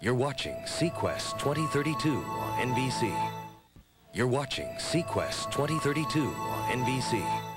You're watching Sequest 2032 on NBC. You're watching Sequest 2032 on NBC.